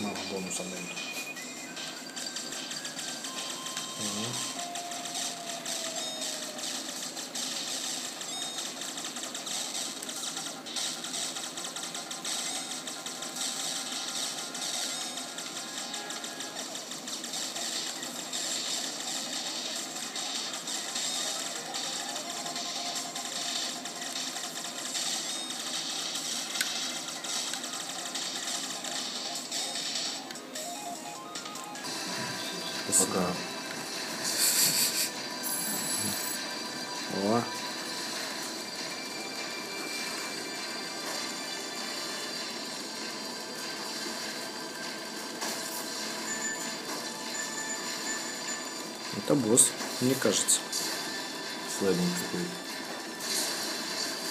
Não, bom, não sabendo. Пока. О. Это босс, мне кажется. Слабенький какой.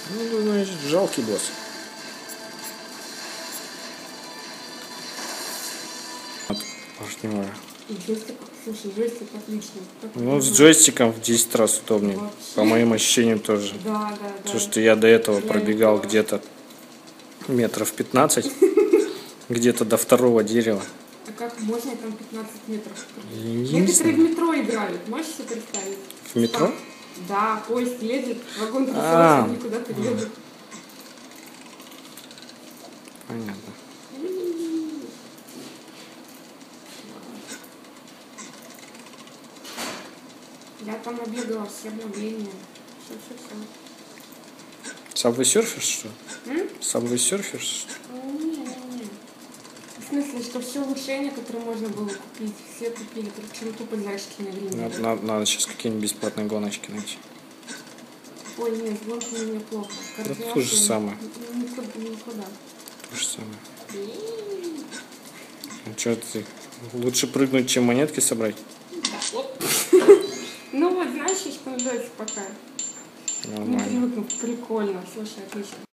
Ну, значит, жалкий босс. Вот, Пошнимаю. И джойстик, слушай, джойстик отличный. Как Ну, с джойстиком в 10 раз удобнее. Вообще. По моим ощущениям тоже. Да, да, да. То, что я до этого Я пробегал это- где-то метров 15, где-то до второго дерева. А как можно там 15 метров? Некоторые знаю. в метро играют, можешь себе представить? В метро? Да, поезд едет, вагон А. трясется, они куда-то едут. Понятно. Я там обегала все обновления. Все, все, все. Сабвей серфишь, что ли? Сабвей серфишь, что? Не-не-не. В смысле, что все улучшения, которые можно было купить, все купили, причем тупо зайчики на время. Надо, надо- надо сейчас какие-нибудь бесплатные гоночки найти. Ой, нет, с гонками мне плохо. то Координация же самое. Никуда. никуда. То же самое. Ну, что ты? Лучше прыгнуть, чем монетки собрать? Что называется пока. Не Нормально. привыкну. Прикольно. Слушай, отлично.